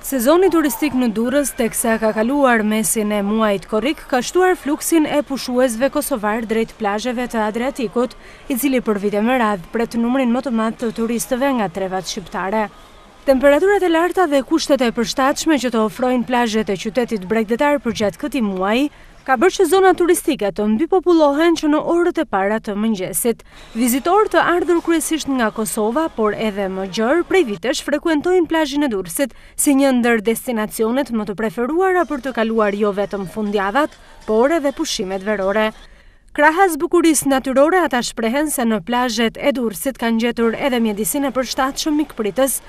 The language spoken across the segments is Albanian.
Sezoni turistik në Durrës, teksa ka kaluar mesin e muajit korrik, ka shtuar fluksin e pushuesve kosovarë drejt plazheve të Adriatikut, i cili për vite me radhë pret numrin më të madh të turistëve nga trevat shqiptare. Temperaturat e larta dhe kushtet e përshtatshme që të ofrojnë plazhet e qytetit bregdetar përgjatë këtij muaji, ka bërë që zonat turistike të mbipopullohen që në orët e para të mëngjesit. Vizitorë të ardhur kryesisht nga Kosova, por edhe më gjerë, prej vitesh frekuentojnë plazhin e Durrësit si një ndër destinacionet më të preferuara për të kaluar jo vetëm fundjavat, por edhe pushimet verore. Krahas bukurisë natyrore ata shprehen se në plazhet e Durrësit kanë gjetur edhe mjedisin e përshtatshëm mikpritës,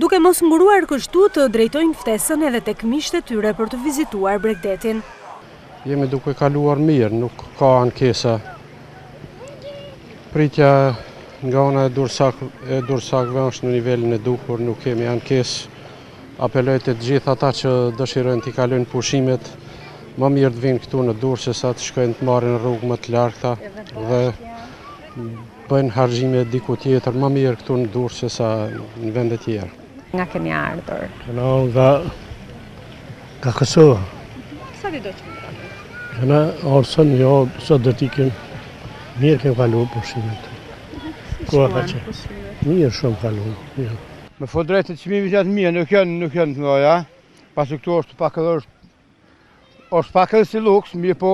duke mos nguruar kështu të drejtojnë ftesën edhe tek miqtë e tyre për të vizituar bregdetin. Jemi duke kaluar mirë, nuk ka ankesa. Pritja nga ana e durrsakëve është në nivelin e duhur, nuk kemi ankesë. Apeloj te të gjithë ata që dëshirojnë t'i kalojnë pushimet, më mirë të vinë këtu në Durrës se sa të shkojnë të marrin rrugë më të largëta dhe bëjnë harxhime diku tjetër, më mirë këtu në Durrës se sa në vende të tjera. Nga keni ardhur? Nga nga Kosova. Sa ditë do të qëndroni? Në Orson, jo, sot do të ikim. Mirë kemi kaluar pushimet. Ku ka qenë? Mirë shumë kaluar. Mirë. Me fol drejt çmimet janë të mira, nuk janë nuk janë të mëdha. Pasi këtu është pak edhe është është pak edhe si luks, mirëpo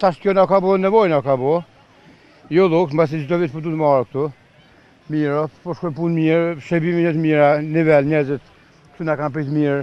tash kjo na ka bërë nevojë na ka bërë. Jo luks, mbasi çdo vit po duhet të marrë këtu. Mirë, po shkojnë punë mirë, shërbimet janë të mira, nivel njerëzit këtu na kanë pritë mirë.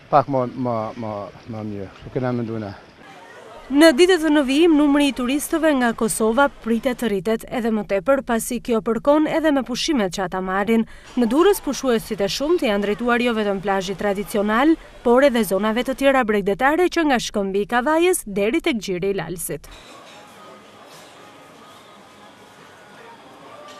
Pak më më më më mirë, kështu kena mendu ne. Në ditët në vijim numri i turistëve nga Kosova pritet të rritet edhe më tepër pasi kjo përkon edhe me pushimet që ata marrin. Në Durrës pushuesit e shumtë janë drejtuar jo vetëm plazhit tradicional, por edhe zonave të tjera bregdetare që nga Shkëmbi i Kavajës deri tek Gjiri i Lalëzit.